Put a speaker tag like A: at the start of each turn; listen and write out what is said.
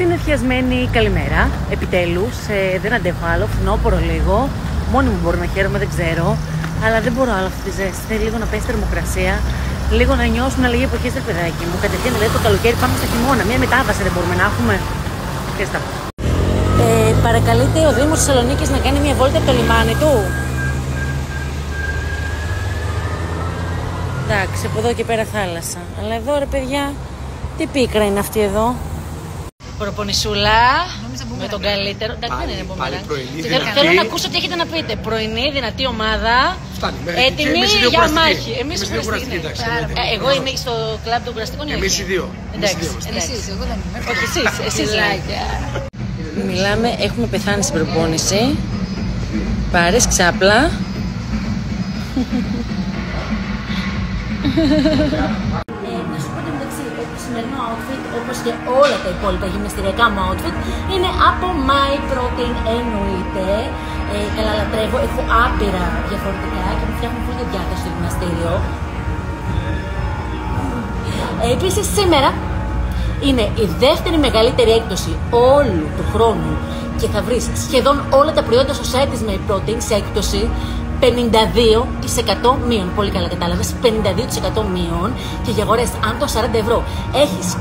A: Συνεφιασμένη καλημέρα, επιτέλους. Ε, δεν αντέχω άλλο, φθινόπορο λίγο. Μόνη μου μπορώ να χαίρομαι, δεν ξέρω. Αλλά δεν μπορώ άλλο αυτή τη ζέστη. Θέλει λίγο να πέσει θερμοκρασία, λίγο να νιώσουμε αλλαγή εποχή, ρε παιδάκι μου. Κατευθείαν δηλαδή το καλοκαίρι πάμε στο χειμώνα. Μια μετάβαση δεν μπορούμε να έχουμε. Ευχαριστώ. Ε, παρακαλείται ο Δήμος Θεσσαλονίκης να κάνει μια βόλτα από το λιμάνι του. Εντάξει, από εδώ και πέρα θάλασσα. Αλλά εδώ ρε παιδιά, τι πίκρα είναι αυτή εδώ. Προπονησούλα με τον καλύτερο. Εντάξει, δεν είναι
B: πάλι πρωινή,
A: Θέλω,
B: δυνατή.
A: θέλω να ακούσω τι έχετε να πείτε. Πρωινή, δυνατή ομάδα.
B: Φτάνει, μέχρι εκεί.
A: Έτοιμη
B: Εμείς οι δύο
A: για
B: κουραστικοί.
A: μάχη. Εμείς
B: Εμείς οι δύο κουραστικοί, εντάξει, εννοείται.
A: Εγώ είμαι στο κλαμπ των κουραστικών. ή
B: Εμείς
A: όχι;
B: οι δύο. Εμείς οι
A: Εντάξει.
B: δύο είμαστε.
A: εντάξει.
C: Εσείς, εγώ δεν είμαι.
A: Όχι εσείς, εσείς λέτε. Μιλάμε, έχουμε πεθάνει στην προπόνηση. Πάρες ξάπλα. Σημερινό outfit, όπως και όλα τα υπόλοιπα γυμναστηριακά μου outfit, είναι από My Protein εννοείται. Ε, καλά λατρεύω, έχω άπειρα διαφορετικά και μου φτιάχνουν πολύ διάταση στο γυμναστήριο. Ε, Επίσης σήμερα είναι η δεύτερη μεγαλύτερη έκπτωση όλου του χρόνου και θα βρεις σχεδόν όλα τα προϊόντα στο site της My Protein σε έκπτωση 52% μείον. Πολύ καλά κατάλαβες. 52% μείον και για αγορές άνω των 40 ευρώ έχεις